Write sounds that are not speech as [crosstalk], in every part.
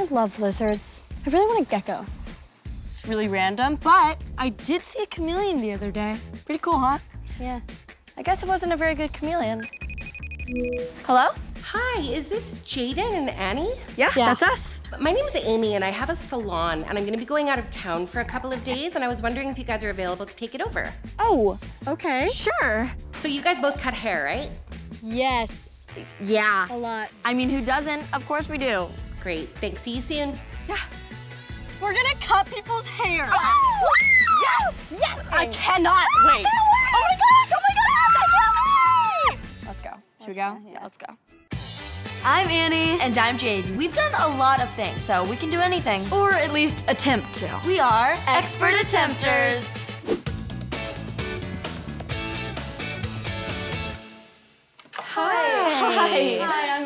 I love lizards. I really want a gecko. It's really random, but I did see a chameleon the other day. Pretty cool, huh? Yeah. I guess it wasn't a very good chameleon. Hello? Hi, is this Jayden and Annie? Yeah, Yeah. that's us. My name is Amy and I have a salon and I'm gonna be going out of town for a couple of days and I was wondering if you guys are available to take it over. Oh, okay. Sure. So you guys both cut hair, right? Yes. Yeah. A lot. I mean, who doesn't? Of course we do. Great, thanks. See you soon. Yeah. We're gonna cut people's hair. oh [gasps] Yes! Yes! I cannot wait. Oh my gosh! Oh my gosh! I can't wait! Let's go. Should we go? Yeah, let's go. I'm Annie. And I'm Jayden. We've done a lot of things, so we can do anything. Or at least attempt to. We are expert attempters. Hi. Hi, Annie.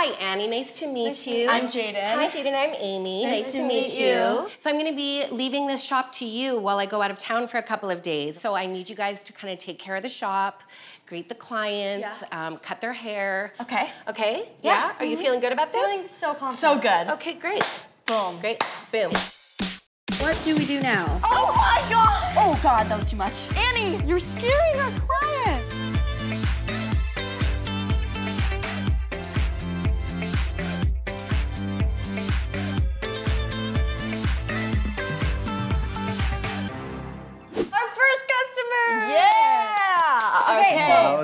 Hi, Annie. Nice to meet you. I'm Jayden. Hi, Jayden. I'm Amy. Nice, to, meet, you. So I'm going to be leaving this shop to you while I go out of town for a couple of days. So I need you guys to kind of take care of the shop, greet the clients, um, cut their hair. Okay. Okay. Yeah. Are you feeling good about this? Feeling so confident. So good. Okay, great. Boom. Great. Boom. What do we do now? Oh my god! Oh god, that was too much. Annie, you're scaring our client.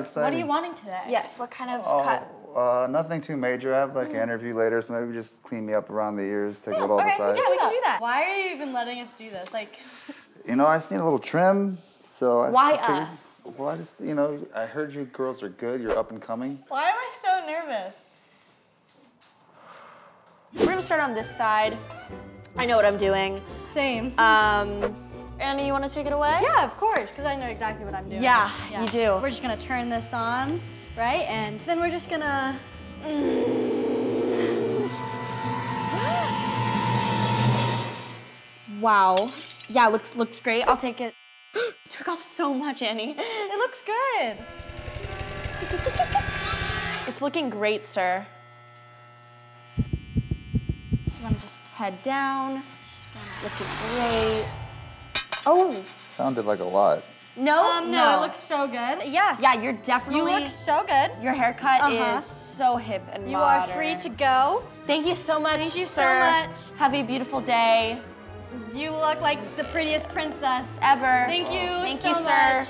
How so what are you wanting today? Yes. What kind of Oh, cut? uh, nothing too major. I have like an interview later, so maybe just clean me up around the ears, take a little of the sides. Yeah, we can do that. Why are you even letting us do this? Like, [laughs] You know, I just need a little trim, so I Why figured- us? Well, I just, you know, I heard you girls are good. You're up and coming. why am I so nervous? We're gonna start on this side. I know what I'm doing. Same. Um, Annie, you wanna take it away? yeah, of course, because I know exactly what I'm doing. Yeah, you do. We're just gonna turn this on, right? And then we're just gonna. [gasps] Wow. Yeah, looks looks great. I'll take it. it [gasps] Took off so much, Annie. [laughs] It looks good. [laughs] It's looking great, sir. So I'm just head down. Looking great. Oh Sounded like a lot. no, Um, no, it looks so good. Yeah. Yeah, you're definitely. You look so good. Your haircut Uh-huh. is so hip and You are free to go. Thank you so much, Thank you so much. Have a beautiful day. You look like the prettiest princess Ever. Thank you Thank so you, sir. much.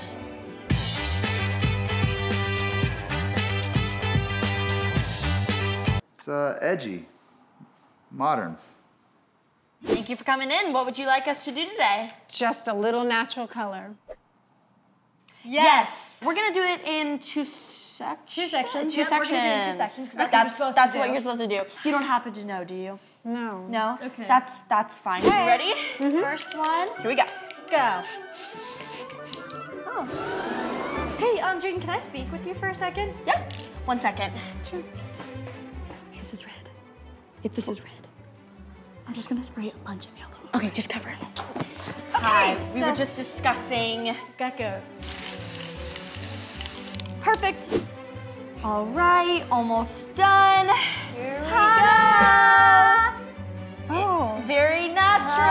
It's uh, edgy, modern. Thank you for coming in. What would you like us to do today? Just a little natural color. Yes. We're gonna do it in two sections. Two sections. Two Yep, we're sections. gonna do it in two sections, 'cause that's what you're supposed to do. what you're supposed to do. You don't happen to know, do you? No. No. Okay. That's that's fine. You ready? First one, Here we go. go. Oh. Hey, um, Jayden, can I speak with you for a second? Yeah. One second. This is red. If this is red, I'm just gonna spray a bunch of yellow. okay, just cover it. Hi. We so- were just discussing. Geckos. Perfect. All right, almost done. Here Ta-da! Oh. Very natural.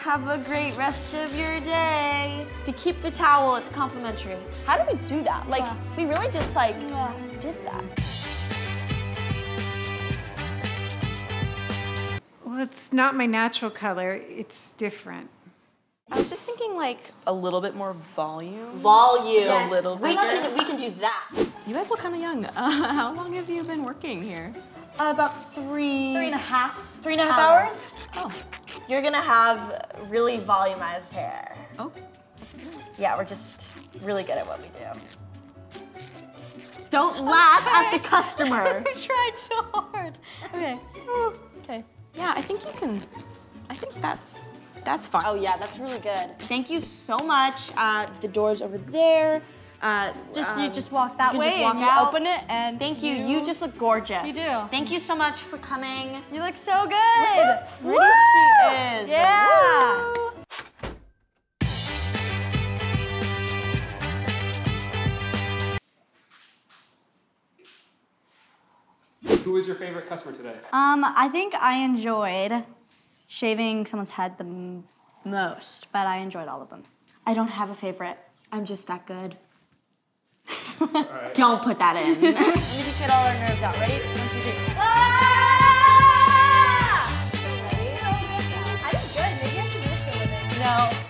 Have a great rest of your day. To keep the towel, it's complimentary. How do we do that? Like, we really just like did that. Well, it's not my natural color. It's different. I was just thinking like a little bit more volume. Volume. Yes. A little We bit. can we can do that. You guys look kind of young. Uh, [laughs] how long have you been working here? about three Three and a half. three and a half hours. Oh. You're gonna have really volumized hair. Oh. Yeah, we're just really good at what we do. Don't laugh at the customer. [laughs] I tried so hard. Okay. Okay. I think you can. I think that's that's fine. Oh yeah, that's really good. Thank you so much. Uh, the door's over there. Uh, Just you um, just walk that you way just walk and you out. open it and Thank you. You just look gorgeous. You do. Thank you so much for coming. you look so good. Pretty she is. Yeah. Woo! Who was your favorite customer today? Um, I think I enjoyed shaving someone's head the most, but I enjoyed all of them. I don't have a favorite. I'm just that good. right. [laughs] Don't put that in. Let me just get all our nerves out. Ready? One, two, three. Ah! So good. I did good. Maybe I should do this for. No.